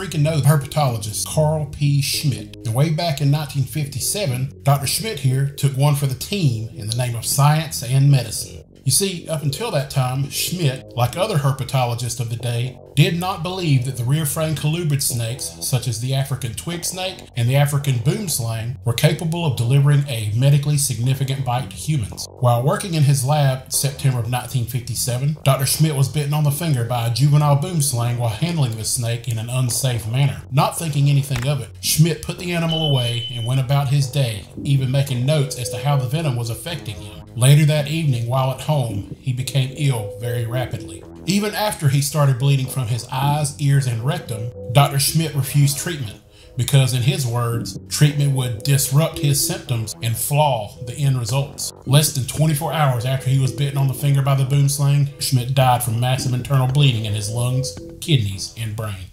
freaking know the herpetologist Karl P. Schmidt. And way back in 1957, Dr. Schmidt here took one for the team in the name of science and medicine. You see, up until that time, Schmidt, like other herpetologists of the day, did not believe that the rear frame colubrid snakes, such as the African twig snake and the African boomslang, were capable of delivering a medically significant bite to humans. While working in his lab in September of 1957, Dr. Schmidt was bitten on the finger by a juvenile boomslang while handling the snake in an unsafe manner. Not thinking anything of it, Schmidt put the animal away and went about his day, even making notes as to how the venom was affecting him. Later that evening, while at home, he became ill very rapidly. Even after he started bleeding from his eyes, ears, and rectum, Dr. Schmidt refused treatment because, in his words, treatment would disrupt his symptoms and flaw the end results. Less than 24 hours after he was bitten on the finger by the boomslang, Schmidt died from massive internal bleeding in his lungs, kidneys, and brain.